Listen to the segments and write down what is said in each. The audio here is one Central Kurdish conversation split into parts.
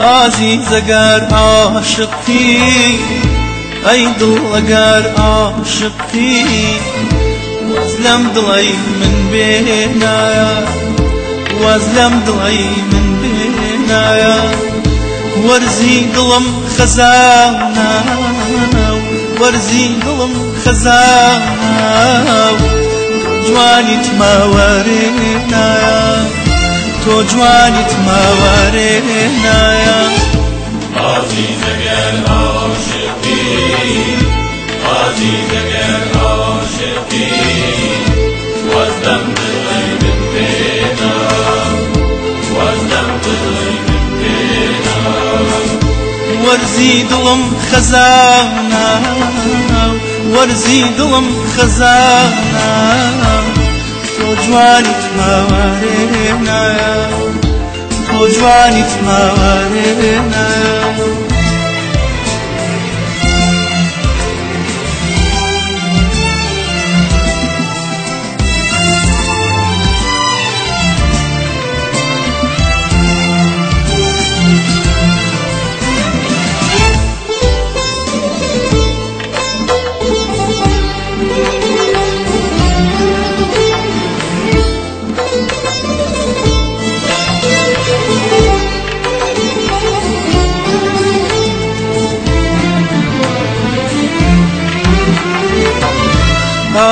عزیز اگر عاشقی ای دل اگر عاشقی واز لم دلی من بینایا واز لم دلی من بینایا ورزی دلم خزانا ورزی دلم خزانا جوانیت ما ورنا تۆ جوانیت ماوارێ نایە ئازی دەگەر عاشقی ئازی دەگەر عاشقی وەزدەم دڵی من پێنا وەزدەم دڵی من پێنا وەرزی جوانیت نوارینه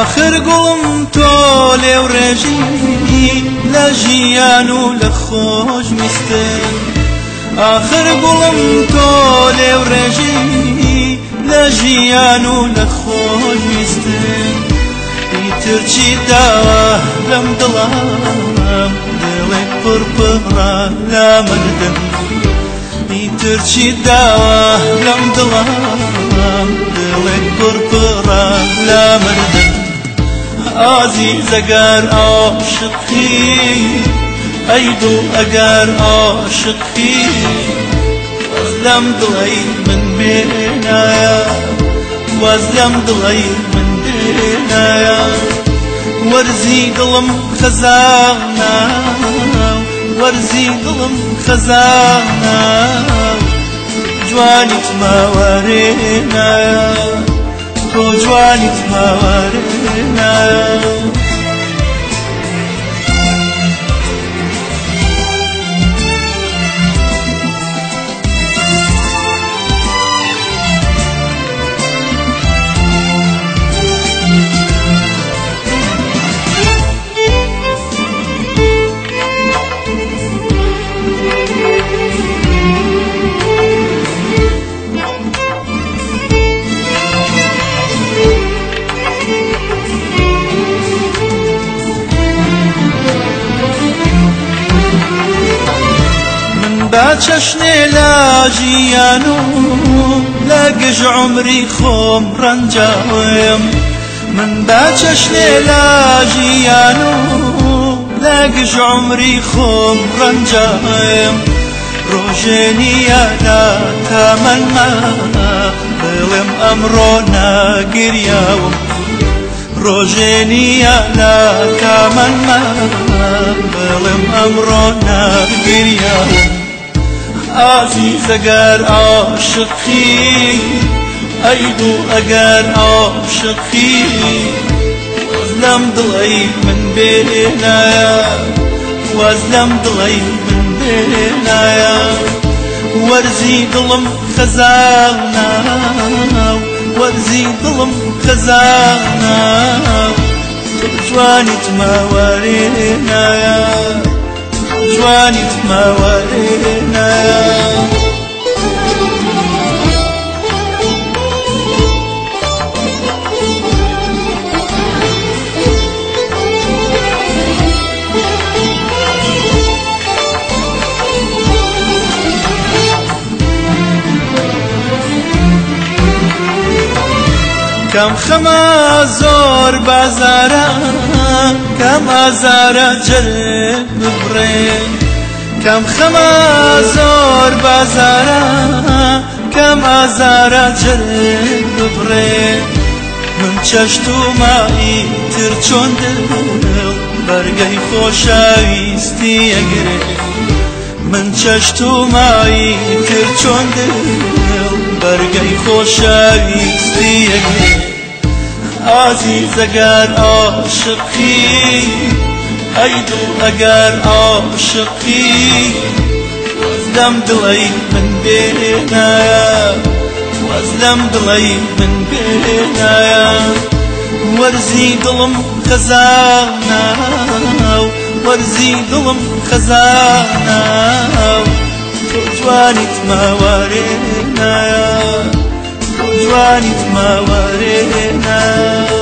آخر گوڵم تۆ لێو ڕێژی لە ژیان و لە خۆش میستن آخر گوڵم تۆ لێو ڕێژی لە ژیان و لە خۆش میستن ئیتر چی داوا لەم دڵام دڵێک پڕپڕا لە مەدەن ئیتر چی داوا لەم دڵام دڵێک پڕپڕا لە مەدەن عزیز اگر عاشقی ای دو اگر عاشقی وزلم دلی من بینایا وزلم دلی من بینایا ورزی دلم خزانا ورزی دلم خزانا جوانیت ما ورینایا pro joaniți mare بە چەشنێ لاژیان و لە گژ عمری خۆم ڕەنجاوم من بە چەشنێ لاژیان و لە گژ عمری خۆم ڕەنجاوم ڕۆژێنیە ناتەمەمە بڵێم ئەمڕۆ ناگریاوم ڕۆژێنیە ناکامەمە بڵێم ئەمڕۆ ناگریاوم عزیز اگر عاشقی ای دو اگر عاشقی وزلم دلی من يا وزلم دلی من يا ورزی دلم خزانا ورزی دلم خزانا جوانی تما يا جوانی ما ورنا کەم خەمە زۆر بازارە کەم ئازارە جل ببڕێ کەم خەمە زۆر بازارە کەم ئازارە جل ببڕێ من چەشت و مایی تر چۆن دڵ بەرگەی خۆشەویستی ئەگرێ من چەشت و مایی کرد چۆن بەرگەی خۆشەویستیەک ئازی زەگەر عاشقی ئەی دڵ ئەگەر عاشقی وەزدەم دڵی من بێنایە وەزدەم دڵی من بێنایە وەرزی دڵم خەزانە وەرزی دڵم خەزانە تۆ جوانیت ماوارێ نایە تۆ جوانیت ماوارێ نایە